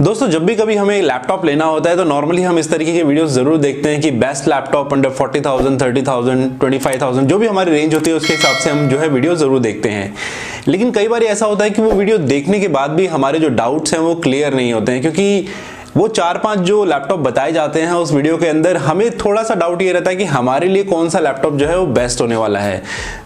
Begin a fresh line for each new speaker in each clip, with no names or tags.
दोस्तों, जब भी कभी हमें लैपटॉप लेना होता है तो नॉर्मली हम इस तरीके के वीडियोस ज़रूर देखते हैं कि best laptop under forty thousand thirty thousand twenty five thousand जो भी हमारी रेंज होती है, उसके हिसाब से हम जो है वीडियो ज़रूर देखते हैं। लेकिन कई बार ऐसा होता है कि वो वीडियो देखने के बाद भी हमारे जो डाउट्स हैं, वो क्लियर नहीं होते हैं, क्योंकि वो चार पाँच जो लैपटॉप बताए जाते हैं उस वीडियो के अंदर, हमें थोड़ा सा डाउट ये रहता है कि हमारे लिए कौन सा लैपटॉप जो है वो बेस्ट होने वाला है।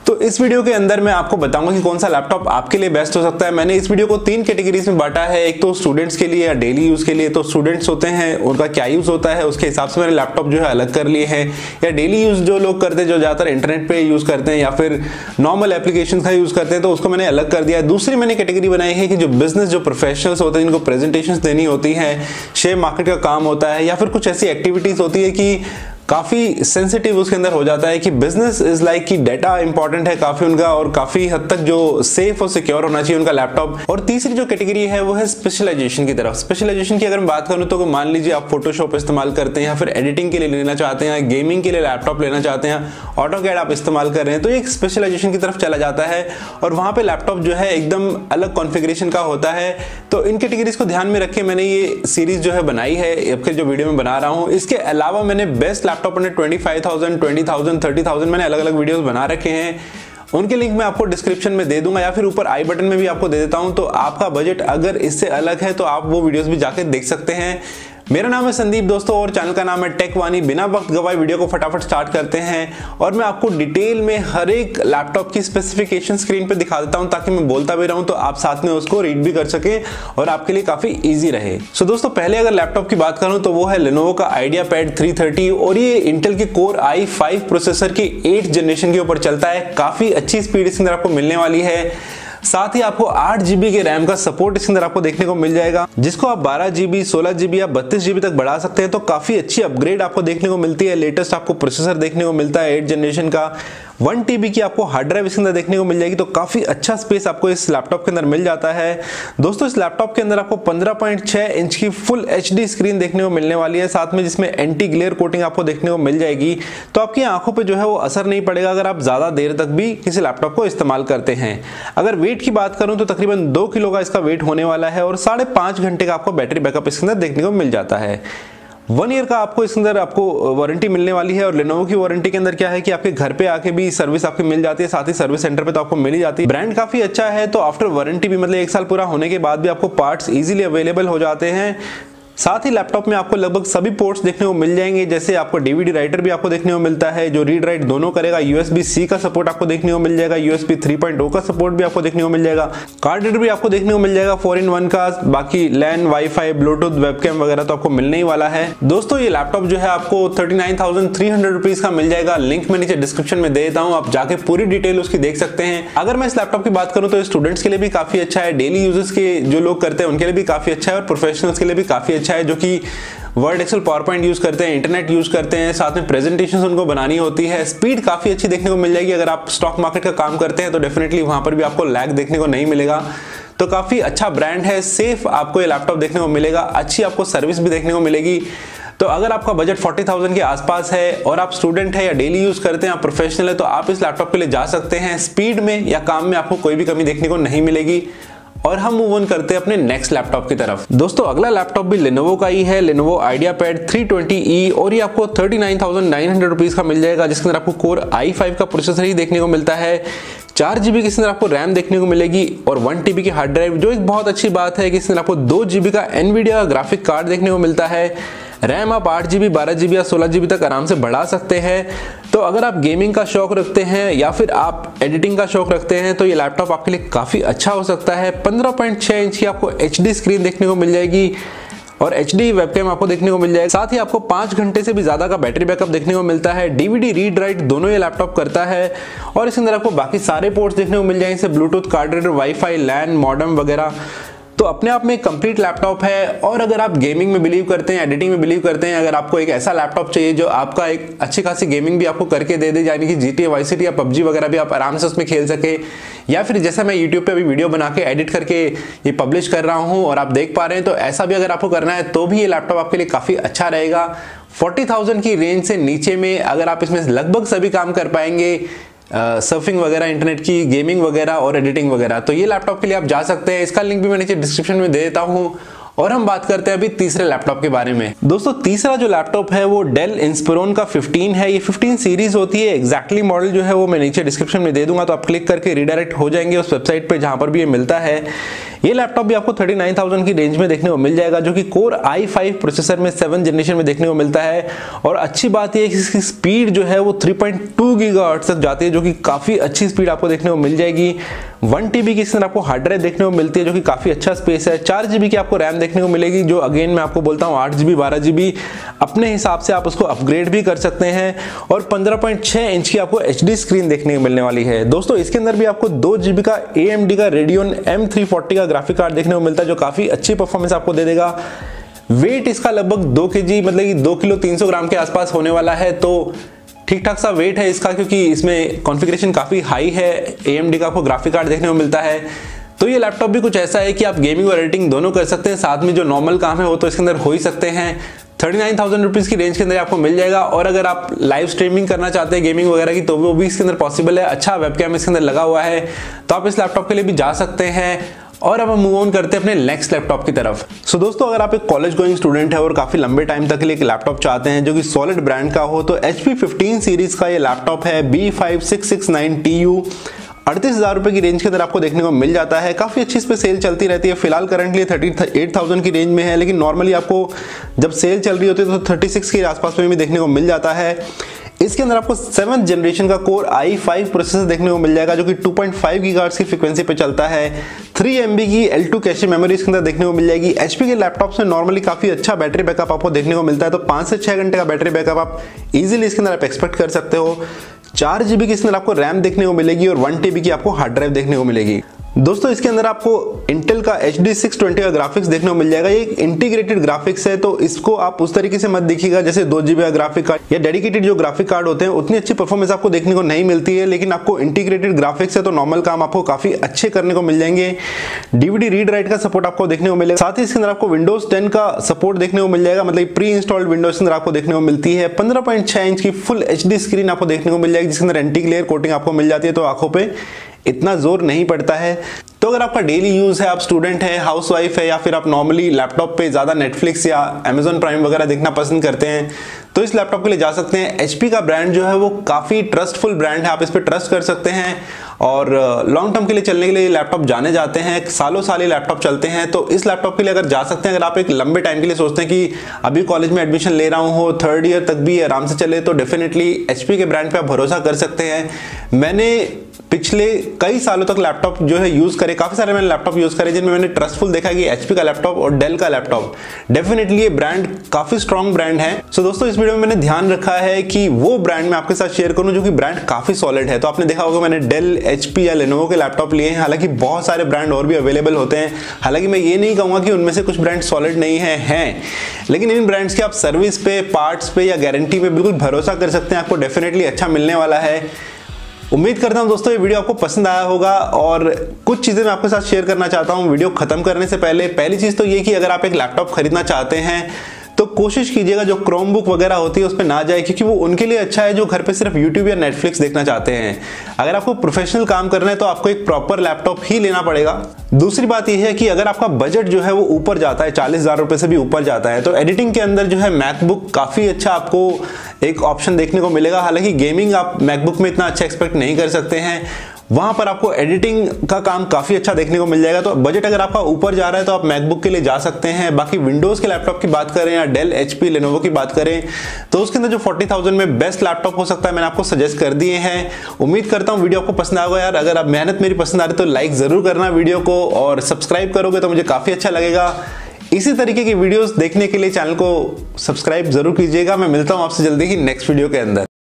तो इस वीडियो के अंदर मैं आपको बताऊँगा कि कौन सा लैपटॉप आपके लिए बेस्ट हो सकता है। मैंने इस वीडियो को तीन कैटेगरीज में बांटा है। एक तो स्टूडेंट्स के लिए या डेली यूज़ के लिए। तो स्टूडेंट्स होते हैं, उनका क्या यूज़ होता है, उसके हिसाब से मैंने लैपटॉप जो है अलग कर लिए हैं। या डेली यूज़ जो लोग करते हैं, जो ज़्यादातर इंटरनेट पे यूज़ करते हैं या फिर नॉर्मल एप्लीकेशन का यूज़ करते हैं तो उसको मैंने अलग कर दिया। दूसरी मैंने कैटेगरी बनाई है कि जो बिज़नेस जो प्रोफेशनल्स होते हैं, जिनको प्रेजेंटेशन देनी होती है शेयर मार्केट का काम होता है या फिर कुछ ऐसी एक्टिविटीज़ होती है कि काफ़ी सेंसिटिव उसके अंदर हो जाता है कि बिज़नेस इज़ लाइक कि डाटा इंपॉर्टेंट है काफ़ी उनका और काफ़ी हद तक जो सेफ़ और सिक्योर होना चाहिए उनका लैपटॉप और तीसरी जो कैटेगरी है वो है स्पेशलाइजेशन की तरफ़। स्पेशलाइजेशन की अगर मैं बात करूँ तो मान लीजिए आप फोटोशॉप इस्तेमाल करते हैं या फिर एडिटिंग के लिए लेना चाहते हैं गेमिंग के लिए लैपटॉप लेना चाहते हैं ऑटो कैड आप इस्तेमाल कर रहे हैं तो एक स्पेशलाइजेशन की तरफ़ चला जाता है। और वहाँ पर लैपटॉप जो है एकदम अलग कॉन्फिग्रेशन का होता है। तो इन कैटेगरीज को ध्यान में रखे, मैंने ये सीरीज़ जो है बनाई है आपके जो वीडियो में बना रहा हूँ, इसके अलावा मैंने बेस्ट लैपटॉप अपने twenty five thousand twenty thousand thirty thousand मैंने अलग अलग वीडियोस बना रखे हैं। उनके लिंक मैं आपको डिस्क्रिप्शन में दे दूँगा या फिर ऊपर आई बटन में भी आपको दे देता हूँ तो आपका बजट अगर इससे अलग है तो आप वो वीडियोस भी जाके देख सकते हैं। मेरा नाम है संदीप दोस्तों और चैनल का नाम है टेक वानी बिना वक्त गवाए वीडियो को फटाफट स्टार्ट करते हैं और मैं आपको डिटेल में हर एक लैपटॉप की स्पेसिफिकेशन स्क्रीन पे दिखा देता हूँ ताकि मैं बोलता भी रहूँ तो आप साथ में उसको रीड भी कर सके और आपके लिए काफ़ी ईजी रहे। सो so, दोस्तों पहले अगर लैपटॉप की बात करूँ तो वो है लेनोवो का आइडिया पैड थ्री और ये इंटेल के कोर आई प्रोसेसर की एट जनरेशन के ऊपर चलता है। काफ़ी अच्छी स्पीड इसके अंदर आपको मिलने वाली है। साथ ही आपको आठ जीबी के रैम का सपोर्ट इसके अंदर आपको देखने को मिल जाएगा, जिसको आप बारह जीबी सोलह जीबी या बत्तीस जीबी तक बढ़ा सकते हैं। तो काफ़ी अच्छी अपग्रेड आपको देखने को मिलती है लेटेस्ट आपको प्रोसेसर देखने को मिलता है एट जनरेशन का। वन टीबी की आपको हार्ड ड्राइव इसके अंदर देखने को मिल जाएगी तो काफ़ी अच्छा स्पेस आपको इस लैपटॉप के अंदर मिल जाता है। दोस्तों, इस लैपटॉप के अंदर आपको 15.6 इंच की फुल एचडी स्क्रीन देखने को मिलने वाली है। साथ में जिसमें एंटी ग्लेयर कोटिंग आपको देखने को मिल जाएगी। तो आपकी आँखों पर जो है वो असर नहीं पड़ेगा अगर आप ज़्यादा देर तक भी किसी लैपटॉप को इस्तेमाल करते हैं। अगर वेट की बात करूँ तो तकरीबन दो किलो का इसका वेट होने वाला है और साढ़े घंटे का आपको बैटरी बैकअप इसके अंदर देखने को मिल जाता है। वन ईयर का आपको इसके अंदर आपको वारंटी मिलने वाली है और लेनोवो की वारंटी के अंदर क्या है कि आपके घर पे आके भी सर्विस आपको मिल जाती है, साथ ही सर्विस सेंटर पे तो आपको मिल ही जाती है। ब्रांड काफ़ी अच्छा है तो आफ्टर वारंटी भी मतलब एक साल पूरा होने के बाद भी आपको पार्ट्स इजीली अवेलेबल हो जाते हैं। साथ ही लैपटॉप में आपको लगभग सभी पोर्ट्स देखने को मिल जाएँगे। जैसे आपको डीवीडी राइटर भी आपको देखने को मिलता है, जो रीड राइट दोनों करेगा। यूएसबी सी का सपोर्ट आपको देखने को मिल जाएगा। यूएसबी 3.0 का सपोर्ट भी आपको देखने को मिल जाएगा। कार्ड रीडर भी आपको देखने को मिल जाएगा। फोर इन वन का, बाकी लैन वाईफाई ब्लूटूथ वेबकैम वगैरह तो आपको मिलने ही वाला है। दोस्तों, ये लैपटॉप जो है आपको थर्टी नाइन का मिल जाएगा। लिंक मैं नीचे डिस्क्रिप्शन में दे देता हूँ। आप जाके पूरी डिटेल उसकी देख सकते हैं। अगर मैं इस लैपटॉप की बात करूँ तो स्टूडेंट्स के लिए भी काफ़ी अच्छा है। डेली यूज़र्स के जो लोग करते हैं, उनके लिए भी काफ़ी अच्छा है और प्रोफेशनल्स के लिए भी काफ़ी अच्छा है जो कि Word Excel PowerPoint use करते हैं इंटरनेट यूज़ करते हैं साथ में प्रेजेंटेशन उनको बनानी होती है। स्पीड काफ़ी अच्छी देखने को मिल जाएगी। अगर आप स्टॉक मार्केट का काम करते हैं तो डेफिनेटली वहाँ पर भी आपको लैग देखने को नहीं मिलेगा। तो काफ़ी अच्छा ब्रांड है। सेफ़ आपको ये लैपटॉप देखने को मिलेगा। अच्छी आपको सर्विस भी देखने को मिलेगी। तो अगर आपका बजट 40,000 के आसपास है और आप स्टूडेंट है या डेली यूज़ करते हैं आप प्रोफेशनल है तो आप इस लैपटॉप के लिए जा सकते हैं। स्पीड में या काम में आपको कोई भी कमी देखने को नहीं मिलेगी। और हम मूव ऑन करते हैं अपने नेक्स्ट लैपटॉप की तरफ़। दोस्तों, अगला लैपटॉप भी लेनोवो का ही है लेनोवो आइडिया पैड 320e और ये आपको thirty nine thousand nine hundred rupees का मिल जाएगा, जिसके अंदर आपको कोर आई फाइव का प्रोसेसर ही देखने को मिलता है चार जीबी के अंदर आपको रैम देखने को मिलेगी और वन टीबी की हार्ड ड्राइव जो एक बहुत अच्छी बात है कि इसमें आपको दो जीबी का एनवीडिया ग्राफिक कार्ड देखने को मिलता है। रैम आप आठ जी बी बारह जी बी या सोलह जी बी तक आराम से बढ़ा सकते हैं। तो अगर आप गेमिंग का शौक रखते हैं या फिर आप एडिटिंग का शौक रखते हैं तो ये लैपटॉप आपके लिए काफ़ी अच्छा हो सकता है। 15.6 इंच की आपको एच डी स्क्रीन देखने को मिल जाएगी और एच डी वेबकैम आपको देखने को मिल जाएगा। साथ ही आपको पाँच घंटे से भी ज़्यादा का बैटरी बैकअप देखने को मिलता है। डीवीडी रीड राइट दोनों ये लैपटॉप करता है और इसके अंदर आपको बाकी सारे पोर्ट्स देखने को मिल जाएँगे। Bluetooth card reader WiFi LAN modem वगैरह। तो अपने आप में कंप्लीट लैपटॉप है और अगर आप गेमिंग में बिलीव करते हैं एडिटिंग में बिलीव करते हैं अगर आपको एक ऐसा लैपटॉप चाहिए जो आपका एक अच्छी खासी गेमिंग भी आपको करके दे दे यानी कि जी टी वाई सी या पबजी वगैरह भी आप आराम से उसमें खेल सके या फिर जैसा मैं यूट्यूब पे अभी वीडियो बना के एडिट करके ये पब्लिश कर रहा हूँ और आप देख पा रहे हैं तो ऐसा भी अगर आपको करना है तो भी ये लैपटॉप आपके लिए काफ़ी अच्छा रहेगा। 40,000 की रेंज से नीचे में अगर आप इसमें लगभग सभी काम कर पाएँगे सर्फिंग वगैरह इंटरनेट की गेमिंग वगैरह और एडिटिंग वगैरह। तो ये लैपटॉप के लिए आप जा सकते हैं। इसका लिंक भी मैं नीचे डिस्क्रिप्शन में दे देता हूँ। और हम बात करते हैं अभी तीसरे लैपटॉप के बारे में। दोस्तों, तीसरा जो लैपटॉप है, वो डेल इंस्पिरोन का 15 है। ये 15 सीरीज़ होती है। एक्जैक्टली मॉडल जो है, वो मैं नीचे डिस्क्रिप्शन में दे दूँगा। तो आप क्लिक करके रिडायरेक्ट हो जाएँगे उस वेबसाइट पे जहाँ पर भी ये मिलता है। ये लैपटॉप भी आपको 39,000 की रेंज में देखने को मिल जाएगा जो कि कोर i5 प्रोसेसर में सेवन जनरेशन में देखने को मिलता है। और अच्छी बात यह है कि इसकी स्पीड जो है वो 3.2 गीगाहर्ट्ज तक जाती है जो कि काफ़ी अच्छी स्पीड आपको देखने को मिल जाएगी। वन टीबी की इसमें आपको हार्ड ड्राइव देखने को मिलती है जो कि काफ़ी अच्छा स्पेस है। चार जीबी की आपको रैम देखने को मिलेगी जो अगेन मैं आपको बोलता हूँ आठ बारह जीबी अपने हिसाब से आप उसको अपग्रेड भी कर सकते हैं। और 15.6 इंच की आपको HD स्क्रीन देखने को मिलने वाली है। दोस्तों इसके अंदर भी आपको दो जीबी का AMD का रेडियन एम का ग्राफिक कार्ड देखने को मिलता है जो काफ़ी अच्छी परफॉर्मेंस आपको दे देगा। वेट इसका लगभग दो के मतलब कि दो किलो तीन सौ ग्राम के आसपास होने वाला है तो ठीक ठाक सा वेट है इसका, क्योंकि इसमें कॉन्फ़िगरेशन काफ़ी हाई है। एएमडी का आपको ग्राफिक कार्ड देखने को मिलता है। तो ये लैपटॉप भी कुछ ऐसा है कि आप गेमिंग और एडिटिंग दोनों कर सकते हैं, साथ में जो नॉर्मल काम है वो तो इसके अंदर हो ही सकते हैं। थर्टी नाइन थाउज़ेंड रुपीज़ की रेंज के अंदर आपको मिल जाएगा, और अगर आप लाइव स्ट्रीमिंग करना चाहते हैं गेमिंग वगैरह की तो वो भी इसके अंदर पॉसिबल है। अच्छा वेबकैम इसके अंदर लगा हुआ है तो आप इस लैपटॉप के लिए भी जा सकते हैं। और अब हम मूव ऑन करते हैं अपने नेक्स्ट लैपटॉप की तरफ़। सो so, दोस्तों अगर आप एक कॉलेज गोइंग स्टूडेंट है और काफ़ी लंबे टाइम तक लिए एक लैपटॉप चाहते हैं जो कि सॉलिड ब्रांड का हो तो एच पी सीरीज़ का ये लैपटॉप है B five six six nine T U अड़तीस हज़ार रुपए की रेंज के अंदर आपको देखने को मिल जाता है। काफ़ी अच्छी इस पे सेल चलती रहती है। फ़िलहाल करंटली थर्टी एट थाउज़ेंड की रेंज में है लेकिन नॉर्मली आपको जब सेल चल रही होती है तो थर्टी सिक्स के आसपास में भी देखने को मिल जाता है। इसके अंदर आपको सेवन जनरेशन का कोर i5 प्रोसेसर देखने को मिल जाएगा, जो कि 2.5 पॉइंट की फ्रीक्वेंसी पे चलता है। 3 एम की L2 कैशे मेमोरी इसके अंदर देखने को मिल जाएगी। HP के लैपटॉप में नॉर्मली काफ़ी अच्छा बैटरी बैकअप आपको देखने को मिलता है तो पाँच से छह घंटे का बैटरी बैकअप आप इजिली इसके अंदर आप एक्सपेक्ट कर सकते हो। चार जीबी की इसके अंदर आपको रैम देखने को मिलेगी और वन टीबी की आपको हार्ड ड्राइव देखने को मिलेगी। दोस्तों, इसके अंदर आपको इंटेल का एच डी सिक्स ट्वेंटी का ग्राफिक्स देखने को मिल जाएगा। ये एक इंटीग्रेटेड ग्राफिक्स है तो इसको आप उस तरीके से मत देखिएगा, जैसे दो जीबी का ग्राफिक कार्ड या डेडिकेटेड जो ग्राफिक कार्ड होते हैं, उतनी अच्छी परफॉर्मेंस आपको देखने को नहीं मिलती है, लेकिन आपको इंटीग्रेटेड ग्राफिक्स है तो नॉर्मल काम आपको काफ़ी अच्छे करने को मिल जाएँगे। डीवीडी रीड राइट का सपोर्ट आपको देखने को मिलेगा। साथ ही इसके अंदर आपको विंडोज़ टेन का सपोर्ट देखने को मिल जाएगा मतलब प्री इंस्टॉल्ड विंडोज़ के अंदर आपको देखने को मिलती है। पंद्रह इंच की फुल HD स्क्रीन आपको देखने को मिल जाएगी, जिसके अंदर एंटी क्लियर कोटिंग आपको मिल जाती है तो आँखों पे इतना ज़ोर नहीं पड़ता है। तो अगर आपका डेली यूज़ है, आप स्टूडेंट है हाउस वाइफ है, या फिर आप नॉर्मली लैपटॉप पे ज़्यादा नेटफ्लिक्स या अमेजोन प्राइम वगैरह देखना पसंद करते हैं तो इस लैपटॉप के लिए जा सकते हैं। एचपी का ब्रांड जो है, वो काफ़ी ट्रस्टफुल ब्रांड है। आप इस पर ट्रस्ट कर सकते हैं और लॉन्ग टर्म के लिए चलने के लिए लैपटॉप जाने जाते हैं। सालों साल ये लैपटॉप चलते हैं। तो इस लैपटॉप के लिए अगर जा सकते हैं, अगर आप एक लंबे टाइम के लिए सोचते हैं कि अभी कॉलेज में एडमिशन ले रहा हूँ थर्ड ईयर तक भी आराम से चले तो डेफिनेटली एचपी के ब्रांड पर आप भरोसा कर सकते हैं। मैंने पिछले कई सालों तक लैपटॉप जो है यूज़ करे काफ़ी सारे मैंने लैपटॉप यूज़ करे जिनमें मैंने ट्रस्टफुल देखा कि एचपी का लैपटॉप और डेल का लैपटॉप डेफिनेटली ये ब्रांड काफ़ी स्ट्रॉन्ग ब्रांड है। सो so, दोस्तों इस वीडियो में मैंने ध्यान रखा है कि वो ब्रांड मैं आपके साथ शेयर करूँ जो कि ब्रांड काफ़ी सॉलिड है। तो आपने देखा होगा मैंने डेल एचपी या लेनोवो के लैपटॉप लिए हैं। हालाँकि बहुत सारे ब्रांड और भी अवेलेबल होते हैं। हालाँकि मैं ये नहीं कहूँगा कि उनमें से कुछ ब्रांड सॉलिड नहीं है हैं। लेकिन इन ब्रांड्स के आप सर्विस पे पार्ट्स पे या गारंटी पे बिल्कुल भरोसा कर सकते हैं। आपको डेफिनेटली अच्छा मिलने वाला है। उम्मीद करता हूँ दोस्तों ये वीडियो आपको पसंद आया होगा और कुछ चीज़ें मैं आपके साथ शेयर करना चाहता हूँ। वीडियो खत्म करने से पहले, पहली चीज़ तो ये कि अगर आप एक लैपटॉप खरीदना चाहते हैं तो कोशिश कीजिएगा जो क्रोम बुक वगैरह होती है उस पर ना जाए, क्योंकि वो उनके लिए अच्छा है जो घर पे सिर्फ़ यूट्यूब या नेटफ्लिक्स देखना चाहते हैं। अगर आपको प्रोफेशनल काम करना है तो आपको एक प्रॉपर लैपटॉप ही लेना पड़ेगा। दूसरी बात यह है कि अगर आपका बजट जो है वो ऊपर जाता है, चालीस हज़ार रुपए से भी ऊपर जाता है तो एडिटिंग के अंदर जो है मैकबुक काफ़ी अच्छा आपको एक ऑप्शन देखने को मिलेगा। हालाँकि गेमिंग आप मैकबुक में इतना अच्छा एक्सपेक्ट नहीं कर सकते हैं। वहाँ पर आपको एडिटिंग का काम काफ़ी अच्छा देखने को मिल जाएगा। तो बजट अगर आपका ऊपर जा रहा है तो आप मैकबुक के लिए जा सकते हैं। बाकी विंडोज़ के लैपटॉप की बात करें या डेल एचपी लेनोवो की बात करें तो उसके अंदर जो फोर्टी थाउज़ेंड में बेस्ट लैपटॉप हो सकता है, मैंने आपको सजेस्ट कर दिए हैं। उम्मीद करता हूँ वीडियो आपको पसंद आएगा यार। अगर आप मेहनत मेरी पसंद आ रही तो लाइक ज़रूर करना वीडियो को और सब्सक्राइब करोगे तो मुझे काफ़ी अच्छा लगेगा। इसी तरीके की वीडियोस देखने के लिए चैनल को सब्सक्राइब ज़रूर कीजिएगा। मैं मिलता हूँ आपसे जल्दी ही नेक्स्ट वीडियो के अंदर।